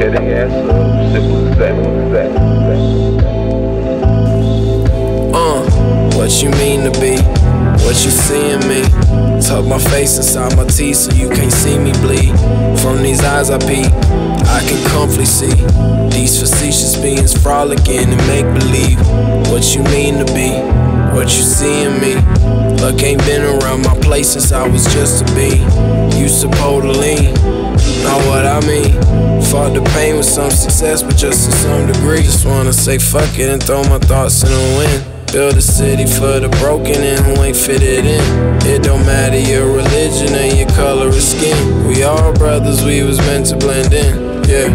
ass up. Simple as that, that, that. Uh, what you mean to be? What you see in me? Tuck my face inside my teeth so you can't see me bleed. From these eyes I peek, I can comfortably see these facetious beings frolicking and make believe. What you mean to be? What you see in me? Luck ain't been around my place since I was just a bee. You supposed to lean, know what I pain with some success, but just to some degree. Just wanna say fuck it and throw my thoughts in the wind. Build a city for the broken and who ain't fitted in. It don't matter your religion and your color of skin. We all brothers, we was meant to blend in. Yeah.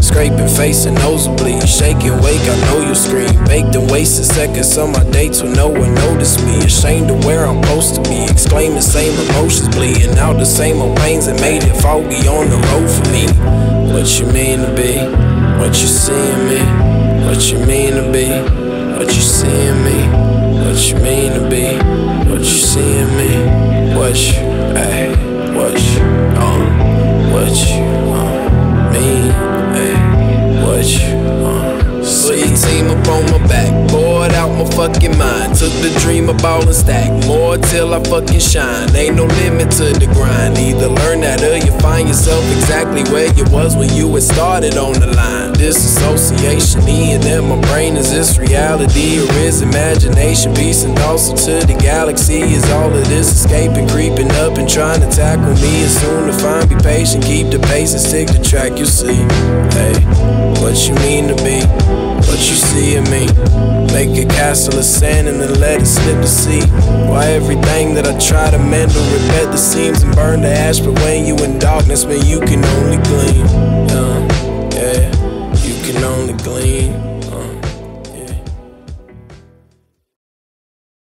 Scraping face and nosebleed, shaking wake, I know you scream. Baked and wasted seconds on my dates when no one noticed me. Ashamed of where I'm supposed to be, exclaiming same emotions bleeding out the same old pains that made it foggy on the road for me. What you mean to be? What you see in me? What you mean to be? What you see in me? What you mean to be? What you see in me? What you, ay, fucking mind. Took the dream of ball and stack, more till I fucking shine. Ain't no limit to the grind. Either learn that or you find yourself exactly where you was when you had started on the line. Disassociation, eating in my brain. Is this reality or is imagination? Beasting also to the galaxy. Is all of this escaping, creeping up and trying to tackle me? As soon to find, be patient, keep the pace and stick the track. You see, hey, what you mean to be? What you see in me? Castle of sand and then let it slip to sea. Why everything that I try to mend will repent the seams and burn to ash? But when you in darkness, man, you can only glean. Uh, yeah,